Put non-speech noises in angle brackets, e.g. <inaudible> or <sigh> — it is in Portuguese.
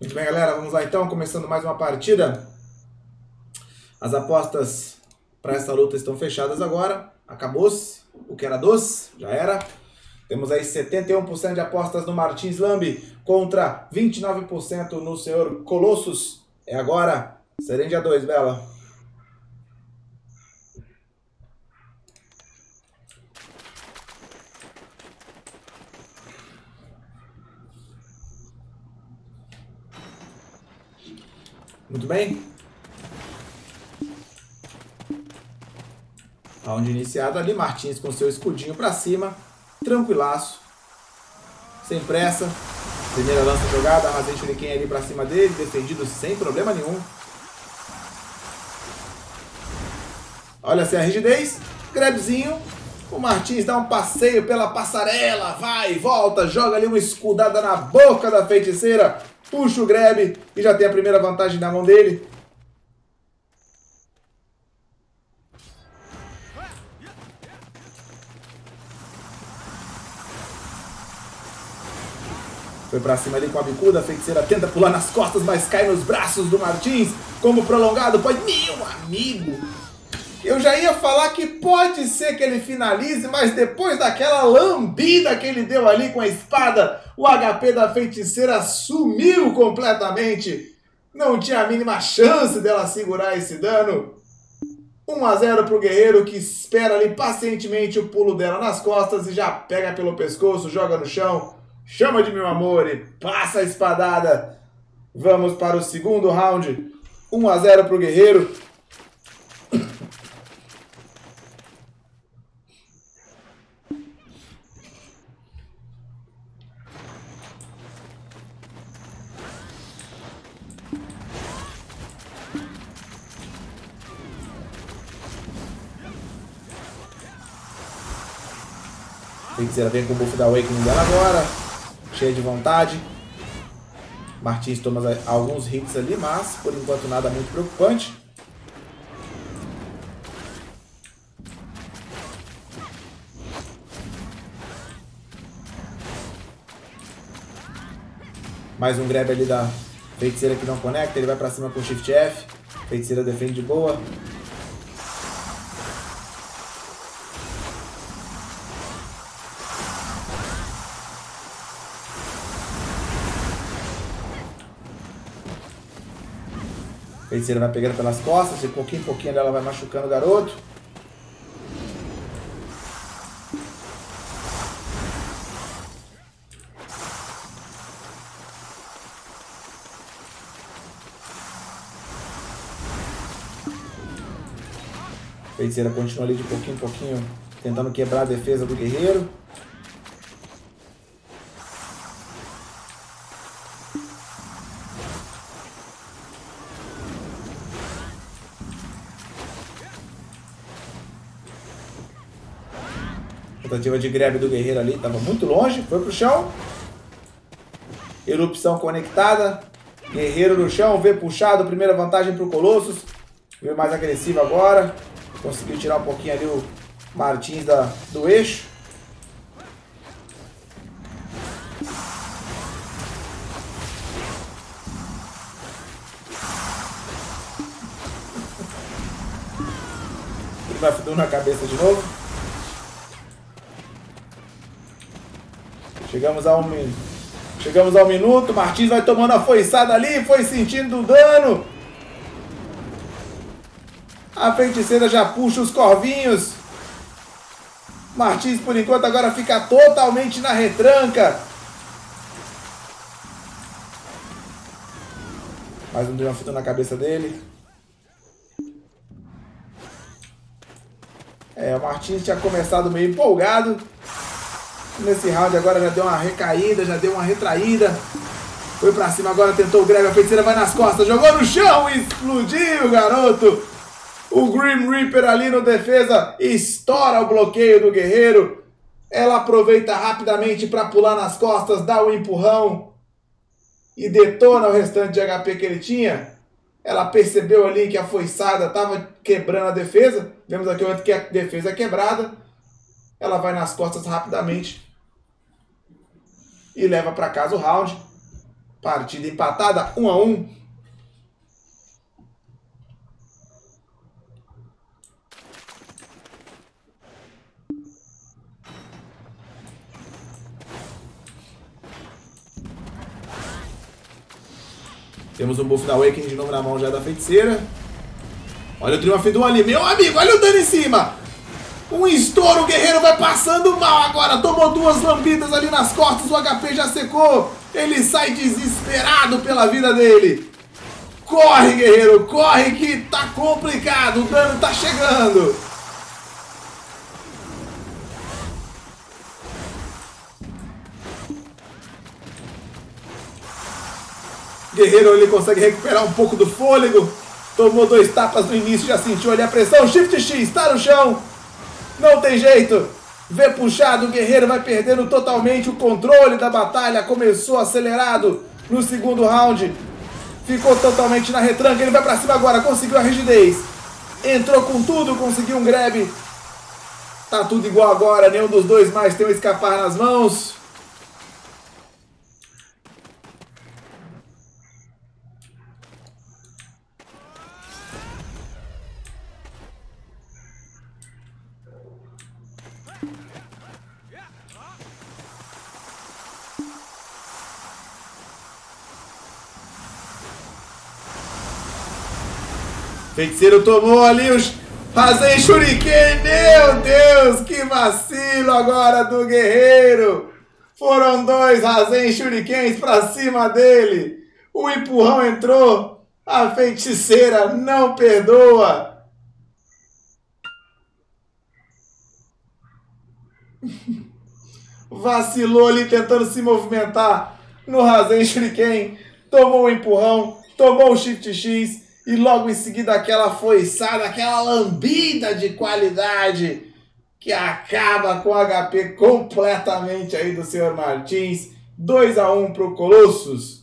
Muito bem, galera. Vamos lá então, começando mais uma partida. As apostas para essa luta estão fechadas agora. Acabou-se. O que era doce, já era. Temos aí 71% de apostas no Martins Lambi contra 29% no senhor Colossus. É agora. Serem dia 2, Bela. Muito bem. Round iniciado ali, Martins com seu escudinho para cima, tranquilaço, sem pressa. Primeira lança jogada, Armazém Shuriken ali para cima dele, defendido sem problema nenhum. Olha assim a rigidez, Grebzinho, o Martins dá um passeio pela passarela, vai, volta, joga ali uma escudada na boca da feiticeira, puxa o grab e já tem a primeira vantagem na mão dele. Foi pra cima ali com a bicuda, a feiticeira tenta pular nas costas, mas cai nos braços do Martins. Como prolongado, pode... Meu amigo! Já ia falar que pode ser que ele finalize, mas depois daquela lambida que ele deu ali com a espada, o HP da feiticeira sumiu completamente. Não tinha a mínima chance dela segurar esse dano. 1 a 0 pro guerreiro que espera ali pacientemente o pulo dela nas costas e já pega pelo pescoço, joga no chão, chama de meu amor e passa a espadada. Vamos para o segundo round. 1 a 0 pro guerreiro. Feiticeira vem com o buff da Awakening dela agora. Cheia de vontade. Martins toma alguns hits ali, mas por enquanto nada muito preocupante. Mais um grab ali da feiticeira que não conecta. Ele vai pra cima com o Shift F. Feiticeira defende de boa. Feiticeira vai pegando pelas costas, de pouquinho em pouquinho ela vai machucando o garoto. feiticeira continua ali de pouquinho em pouquinho tentando quebrar a defesa do guerreiro. Tentativa de grab do guerreiro ali, estava muito longe, foi pro chão. Erupção conectada. Guerreiro no chão, V puxado, primeira vantagem pro Colossus. Veio mais agressivo agora. Conseguiu tirar um pouquinho ali o Martins da, do eixo. Ele vai na cabeça de novo. Chegamos ao, chegamos ao minuto. Martins vai tomando a foiçada ali. Foi sentindo o dano. A feiticeira já puxa os corvinhos. Martins, por enquanto, agora fica totalmente na retranca. Mais um Dreamfito na cabeça dele. É, o Martins tinha começado meio empolgado. Nesse round agora já deu uma recaída, já deu uma retraída. Foi pra cima agora, tentou o grab, a feiticeira vai nas costas, jogou no chão explodiu, garoto. O Grim Reaper ali no defesa estoura o bloqueio do guerreiro. Ela aproveita rapidamente para pular nas costas, dá o um empurrão e detona o restante de HP que ele tinha. Ela percebeu ali que a foiçada estava quebrando a defesa. Vemos aqui onde que a defesa é quebrada. Ela vai nas costas rapidamente e leva para casa o round. Partida empatada, 1 a 1 Temos um buff da Awakening de novo na mão já da feiticeira. Olha o Triumph do ali. Meu amigo, olha o dano em cima. Um estouro, o guerreiro vai passando mal agora. Tomou duas lambidas ali nas costas, o HP já secou. Ele sai desesperado pela vida dele. Corre, guerreiro, corre que tá complicado. O dano tá chegando. Guerreiro ele consegue recuperar um pouco do fôlego. Tomou dois tapas no início, já sentiu ali a pressão. Shift X, está no chão. Não tem jeito. Vê puxado, o Guerreiro vai perdendo totalmente o controle da batalha. Começou acelerado no segundo round. Ficou totalmente na retranca. Ele vai pra cima agora, conseguiu a rigidez. Entrou com tudo, conseguiu um grab. Tá tudo igual agora, nenhum dos dois mais tem um escapar nas mãos. Feiticeiro tomou ali os Razen Shuriken. Meu Deus, que vacilo agora do guerreiro. Foram dois Razen Shurikens pra cima dele. O empurrão entrou. A feiticeira não perdoa. <laughs> Vacilou ali tentando se movimentar no Razen Shuriken. Tomou o empurrão, tomou o Shift X e logo em seguida aquela foiçada, aquela lambida de qualidade que acaba com o HP completamente aí do Sr. Martins. 2 a 1 para o Colossus.